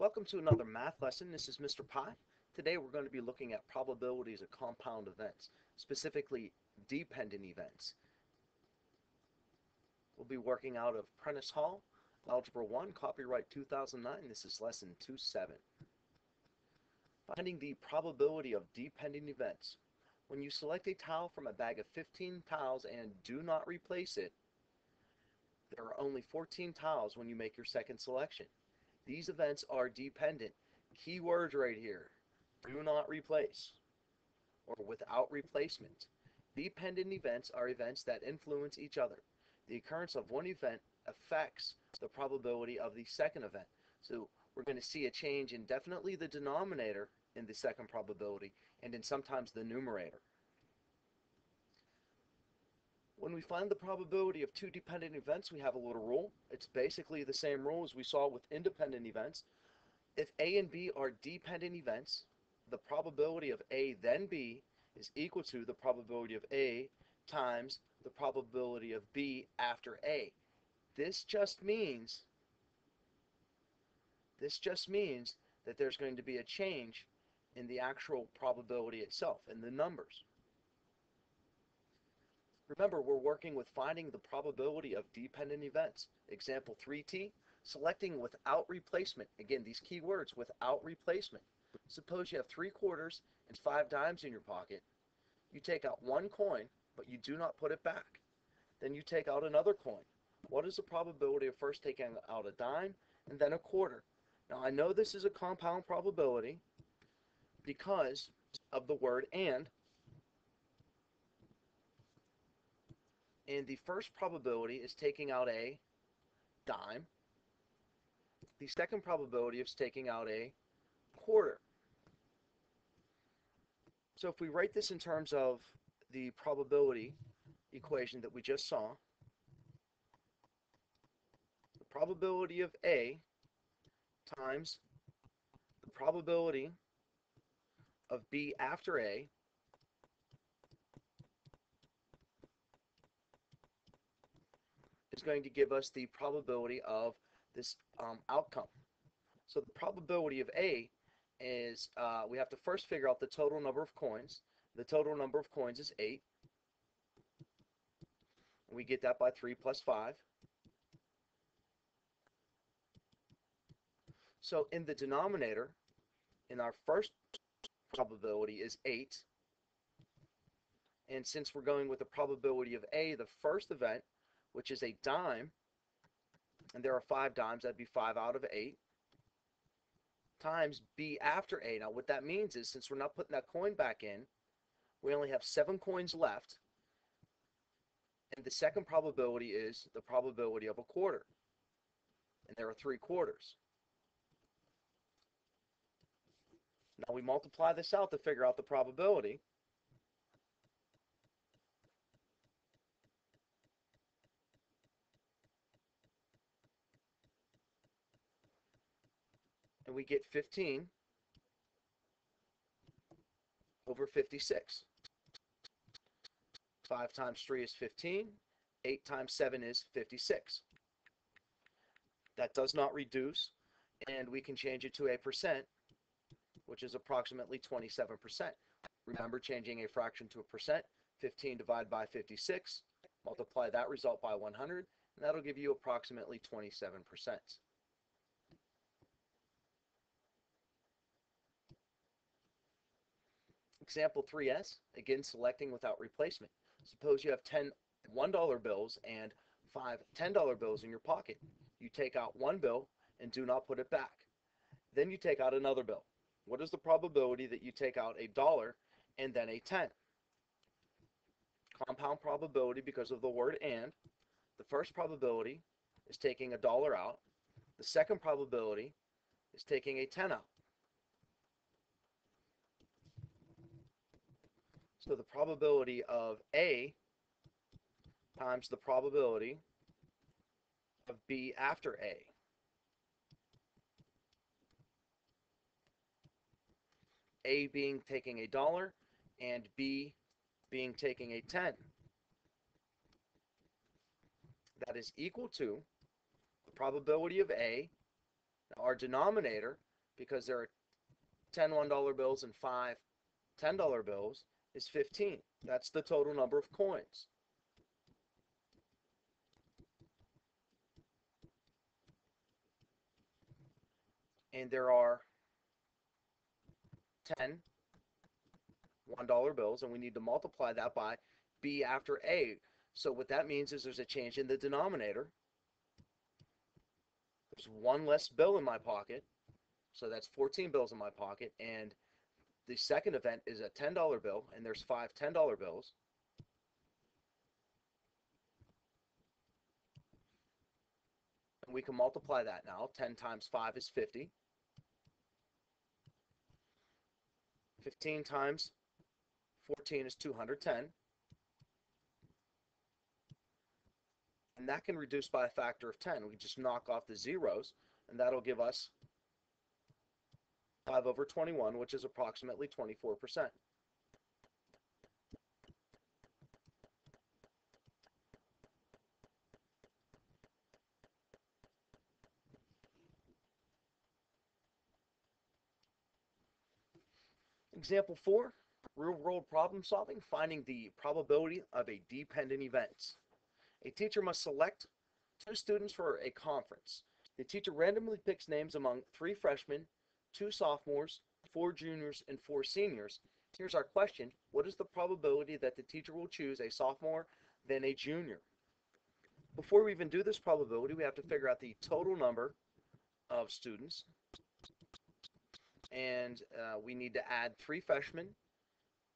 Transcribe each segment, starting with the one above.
Welcome to another math lesson. This is Mr. Pi. Today we're going to be looking at probabilities of compound events, specifically dependent events. We'll be working out of Prentice Hall, Algebra 1, copyright 2009. This is lesson 2.7. Finding the probability of dependent events. When you select a tile from a bag of 15 tiles and do not replace it, there are only 14 tiles when you make your second selection. These events are dependent. Key words right here. Do not replace or without replacement. Dependent events are events that influence each other. The occurrence of one event affects the probability of the second event. So we're going to see a change in definitely the denominator in the second probability and in sometimes the numerator. When we find the probability of two dependent events, we have a little rule. It's basically the same rule as we saw with independent events. If A and B are dependent events, the probability of A then B is equal to the probability of A times the probability of B after A. This just means this just means that there's going to be a change in the actual probability itself, in the numbers. Remember, we're working with finding the probability of dependent events. Example 3t, selecting without replacement. Again, these key words, without replacement. Suppose you have three quarters and five dimes in your pocket. You take out one coin, but you do not put it back. Then you take out another coin. What is the probability of first taking out a dime and then a quarter? Now, I know this is a compound probability because of the word and, And the first probability is taking out a dime. The second probability is taking out a quarter. So if we write this in terms of the probability equation that we just saw, the probability of A times the probability of B after A is going to give us the probability of this um, outcome. So the probability of A is uh, we have to first figure out the total number of coins. The total number of coins is 8. We get that by 3 plus 5. So in the denominator, in our first probability is 8. And since we're going with the probability of A, the first event, which is a dime, and there are five dimes, that'd be five out of eight, times B after A. Now what that means is since we're not putting that coin back in, we only have seven coins left, and the second probability is the probability of a quarter. And there are three quarters. Now we multiply this out to figure out the probability. And we get 15 over 56. 5 times 3 is 15. 8 times 7 is 56. That does not reduce, and we can change it to a percent, which is approximately 27%. Remember, changing a fraction to a percent, 15 divided by 56, multiply that result by 100, and that'll give you approximately 27%. Example 3s, again selecting without replacement. Suppose you have 10 $1 bills and five $10 bills in your pocket. You take out one bill and do not put it back. Then you take out another bill. What is the probability that you take out a dollar and then a 10? Compound probability because of the word and. The first probability is taking a dollar out. The second probability is taking a 10 out. So the probability of A times the probability of B after A. A being taking a dollar and B being taking a 10. That is equal to the probability of A our denominator, because there are 10 $1 bills and 5 $10 bills, is 15. That's the total number of coins. And there are 10 $1 bills, and we need to multiply that by B after A. So what that means is there's a change in the denominator. There's one less bill in my pocket, so that's 14 bills in my pocket, and the second event is a $10 bill, and there's five $10 bills. And we can multiply that now. 10 times 5 is 50. 15 times 14 is 210. And that can reduce by a factor of 10. We just knock off the zeros, and that'll give us 5 over 21, which is approximately 24%. Example 4, real-world problem solving, finding the probability of a dependent event. A teacher must select two students for a conference. The teacher randomly picks names among three freshmen, two sophomores, four juniors, and four seniors. Here's our question. What is the probability that the teacher will choose a sophomore, then a junior? Before we even do this probability, we have to figure out the total number of students. And uh, we need to add three freshmen,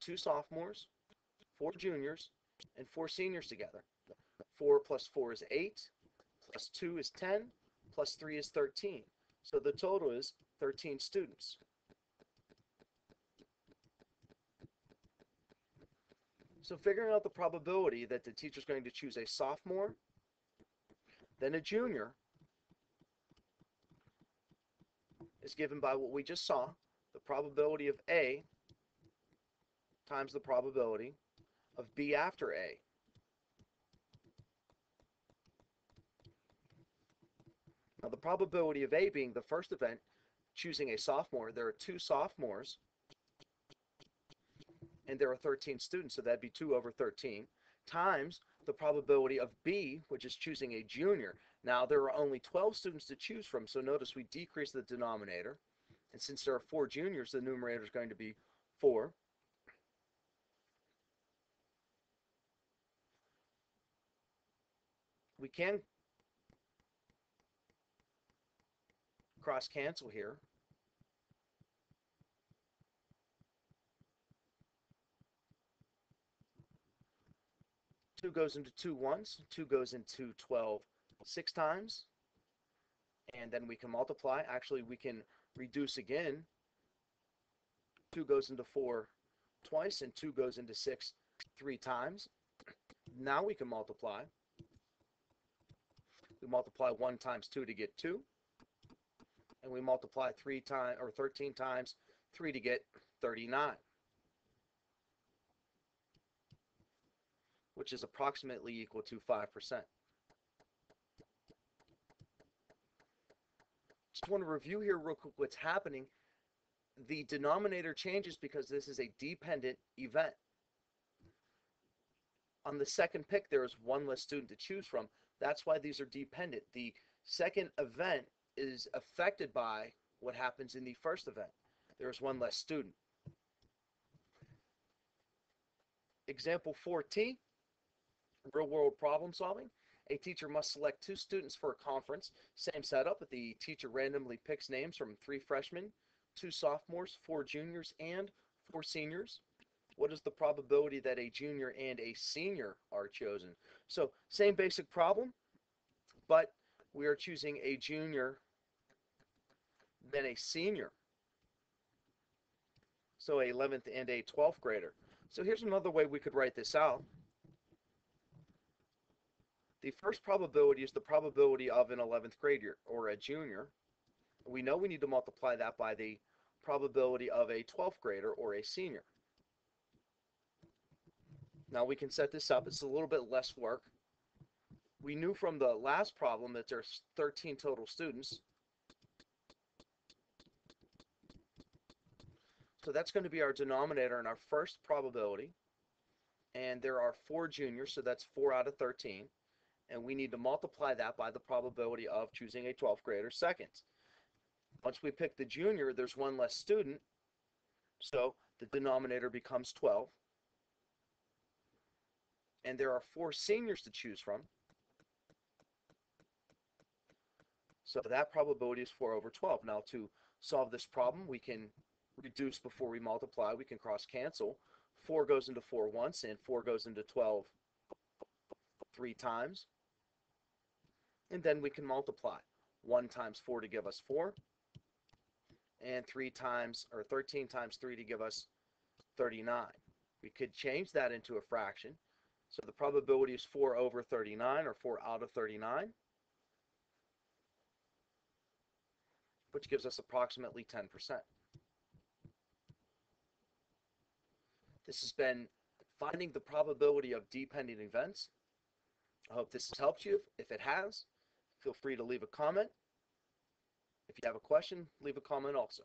two sophomores, four juniors, and four seniors together. 4 plus 4 is 8, plus 2 is 10, plus 3 is 13. So the total is 13 students. So figuring out the probability that the teacher is going to choose a sophomore, then a junior, is given by what we just saw, the probability of A times the probability of B after A. Now the probability of A being the first event, choosing a sophomore, there are two sophomores, and there are 13 students, so that'd be 2 over 13, times the probability of B, which is choosing a junior. Now there are only 12 students to choose from, so notice we decrease the denominator, and since there are 4 juniors, the numerator is going to be 4. We can cross cancel here. Two goes into two once, two goes into 12 six times, and then we can multiply. Actually, we can reduce again. Two goes into four twice, and two goes into six three times. Now we can multiply. We multiply 1 times 2 to get 2 and we multiply 3 times or 13 times 3 to get 39 which is approximately equal to 5%. Just want to review here real quick what's happening. The denominator changes because this is a dependent event. On the second pick, there is one less student to choose from. That's why these are dependent. The second event is affected by what happens in the first event. There's one less student. Example 4T, real world problem solving. A teacher must select two students for a conference. Same setup, but the teacher randomly picks names from three freshmen, two sophomores, four juniors, and four seniors. What is the probability that a junior and a senior are chosen? So same basic problem, but we are choosing a junior than a senior. So a 11th and a 12th grader. So here's another way we could write this out. The first probability is the probability of an 11th grader or a junior. We know we need to multiply that by the probability of a 12th grader or a senior. Now we can set this up. It's a little bit less work. We knew from the last problem that there's 13 total students. So that's going to be our denominator in our first probability. And there are four juniors, so that's four out of 13. And we need to multiply that by the probability of choosing a 12th grader second. Once we pick the junior, there's one less student, so the denominator becomes 12. And there are four seniors to choose from. So that probability is 4 over 12. Now to solve this problem, we can reduce before we multiply. We can cross cancel. 4 goes into 4 once, and 4 goes into 12 three times. And then we can multiply. 1 times 4 to give us 4, and 3 times, or 13 times 3 to give us 39. We could change that into a fraction. So the probability is 4 over 39, or 4 out of 39, which gives us approximately 10%. This has been finding the probability of dependent events. I hope this has helped you. If it has, feel free to leave a comment. If you have a question, leave a comment also.